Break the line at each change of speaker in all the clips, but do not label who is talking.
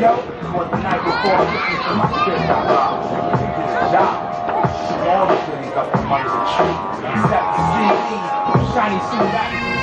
yo the night before All the. Except the shiny suit,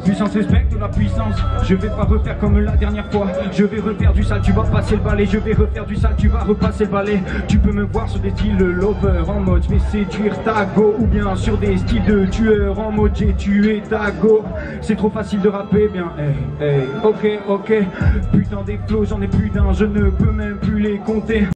puissance respecte la puissance. Je vais pas refaire comme la dernière fois. Je vais refaire du sale, tu vas passer le balai. Je vais refaire du sale, tu vas repasser le balai. Tu peux me voir sur des styles lover En mode je vais séduire ta go. Ou bien sur des styles de tueur En mode j'ai tué ta go. C'est trop facile de rapper bien hey, hey. Ok ok. Putain des flots j'en ai plus d'un. Je ne peux même plus les compter